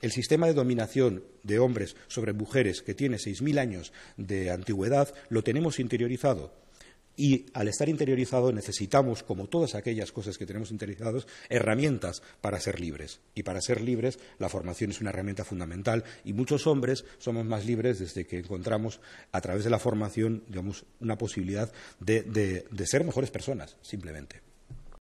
El sistema de dominación de hombres sobre mujeres que tiene 6.000 años de antigüedad lo tenemos interiorizado. Y al estar interiorizado necesitamos, como todas aquellas cosas que tenemos interiorizados, herramientas para ser libres. Y para ser libres la formación es una herramienta fundamental y muchos hombres somos más libres desde que encontramos a través de la formación digamos, una posibilidad de ser mejores personas, simplemente.